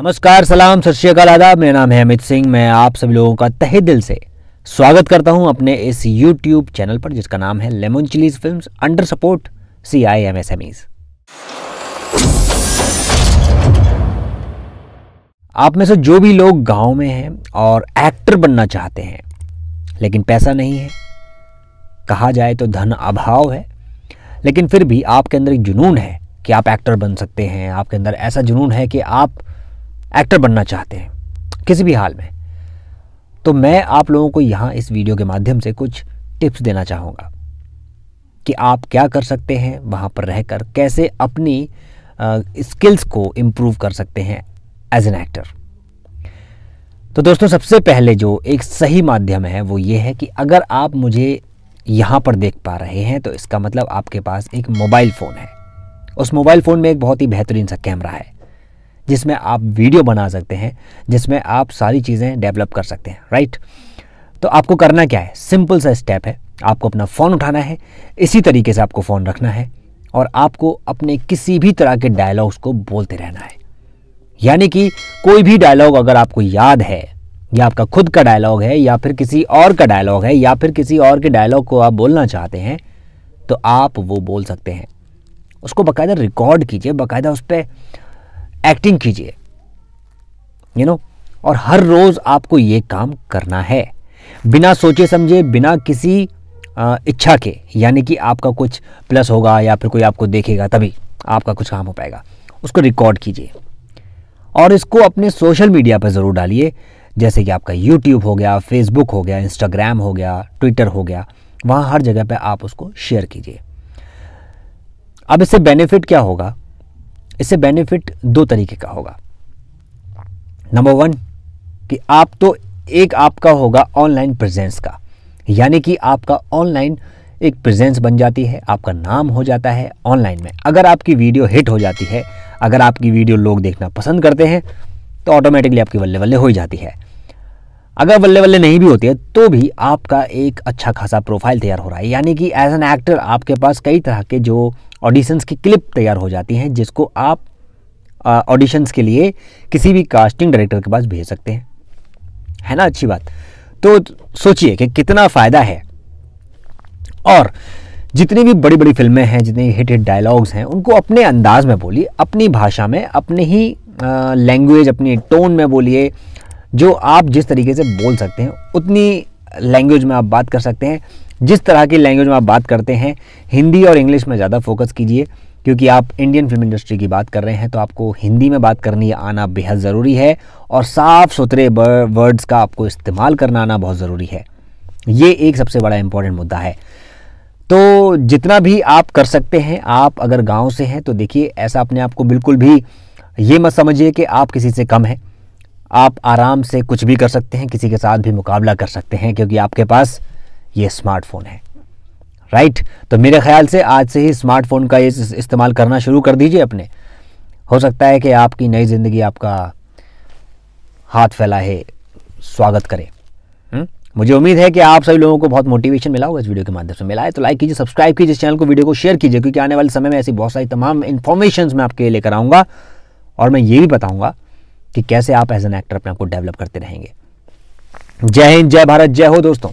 नमस्कार, सलाम, सत श्रीकाल आदाब। मेरा नाम है अमित सिंह। मैं आप सभी लोगों का तहे दिल से स्वागत करता हूँ अपने इस यूट्यूब चैनल पर, जिसका नाम है Lemon Chillies films under support C I M S M is आप में से जो भी लोग गाँव में हैं और एक्टर बनना चाहते हैं, लेकिन पैसा नहीं है, कहा जाए तो धन अभाव है, लेकिन फिर भी आपके अंदर एक जुनून है कि आप एक्टर बन सकते हैं। आपके अंदर ऐसा जुनून है कि आप एक्टर बनना चाहते हैं, किसी भी हाल में। तो मैं आप लोगों को यहाँ इस वीडियो के माध्यम से कुछ टिप्स देना चाहूँगा कि आप क्या कर सकते हैं, वहाँ पर रहकर कैसे अपनी स्किल्स को इम्प्रूव कर सकते हैं एज एन एक्टर तो दोस्तों, सबसे पहले जो एक सही माध्यम है, वो ये है कि अगर आप मुझे यहाँ पर देख पा रहे हैं तो इसका मतलब आपके पास एक मोबाइल फ़ोन है। उस मोबाइल फ़ोन में एक बहुत ही बेहतरीन सा कैमरा है। जिसमें आप वीडियो बना सकते हैं, जिसमें आप सारी चीज़ें डेवलप कर सकते हैं राइट तो आपको करना क्या है? सिंपल सा स्टेप है। आपको अपना फ़ोन उठाना है, इसी तरीके से आपको फ़ोन रखना है और आपको अपने किसी भी तरह के डायलॉग्स को बोलते रहना है। यानी कि कोई भी डायलॉग अगर आपको याद है, या आपका खुद का डायलॉग है, या फिर किसी और का डायलॉग है, या फिर किसी और के डायलॉग को आप बोलना चाहते हैं तो आप वो बोल सकते हैं। उसको बाकायदा रिकॉर्ड कीजिए, बाकायदा उस पर एक्टिंग कीजिए। यू नो और हर रोज़ आपको ये काम करना है। बिना सोचे समझे, बिना किसी इच्छा के, यानी कि आपका कुछ प्लस होगा या फिर कोई आपको देखेगा, तभी आपका कुछ काम हो पाएगा। उसको रिकॉर्ड कीजिए। और इसको अपने सोशल मीडिया पर ज़रूर डालिए। जैसे कि आपका यूट्यूब हो गया फेसबुक हो गया इंस्टाग्राम हो गया ट्विटर हो गया, वहाँ हर जगह पर आप उसको शेयर कीजिए। अब इससे बेनिफिट क्या होगा? इससे बेनिफिट दो तरीके का होगा। नंबर वन कि आप तो एक आपका होगा ऑनलाइन प्रेजेंस का। यानी कि आपका ऑनलाइन एक प्रेजेंस बन जाती है, आपका नाम हो जाता है ऑनलाइन में। अगर आपकी वीडियो हिट हो जाती है, अगर आपकी वीडियो लोग देखना पसंद करते हैं तो ऑटोमेटिकली आपकी बल्ले बल्ले हो जाती है। अगर बल्ले बल्ले नहीं भी होती है तो भी आपका एक अच्छा खासा प्रोफ़ाइल तैयार हो रहा है। यानी कि एज एन एक्टर आपके पास कई तरह के जो ऑडिशंस की क्लिप तैयार हो जाती हैं, जिसको आप ऑडिशंस के लिए किसी भी कास्टिंग डायरेक्टर के पास भेज सकते हैं। है ना? अच्छी बात। तो सोचिए कि कितना फ़ायदा है। और जितनी भी बड़ी बड़ी फ़िल्में हैं, जितने हिट हिट डायलॉग्स हैं, उनको अपने अंदाज में बोलिए, अपनी भाषा में, अपने ही लैंग्वेज अपनी टोन में बोलिए। जो आप जिस तरीके से बोल सकते हैं, उतनी लैंग्वेज में आप बात कर सकते हैं। जिस तरह की लैंग्वेज में आप बात करते हैं, हिंदी और इंग्लिश में ज़्यादा फोकस कीजिए, क्योंकि आप इंडियन फ़िल्म इंडस्ट्री की बात कर रहे हैं तो आपको हिंदी में बात करनी आना बेहद ज़रूरी है और साफ़ सुथरे वर्ड्स का आपको इस्तेमाल करना आना बहुत ज़रूरी है। ये एक सबसे बड़ा इंपॉर्टेंट मुद्दा है। तो जितना भी आप कर सकते हैं, आप अगर गाँव से हैं तो देखिए, ऐसा अपने आप को बिल्कुल भी ये मत समझिए कि आप किसी से कम हैं। आप आराम से कुछ भी कर सकते हैं, किसी के साथ भी मुकाबला कर सकते हैं, क्योंकि आपके पास ये स्मार्टफ़ोन है। राइट तो मेरे ख्याल से आज से ही स्मार्टफ़ोन का इस्तेमाल करना शुरू कर दीजिए अपने। हो सकता है कि आपकी नई ज़िंदगी आपका हाथ फैला है स्वागत करे? मुझे उम्मीद है कि आप सभी लोगों को बहुत मोटिवेशन मिला होगा इस वीडियो के माध्यम से। मिला है तो लाइक कीजिए सब्सक्राइब कीजिए इस चैनल को वीडियो को शेयर कीजिए, क्योंकि आने वाले समय में ऐसी बहुत सारी तमाम इन्फॉर्मेशन मैं आपके लिए लेकर आऊँगा। और मैं ये भी बताऊँगा कि कैसे आप एज एन एक्टर अपने आप को डेवलप करते रहेंगे। जय हिंद, जय भारत, जय हो दोस्तों।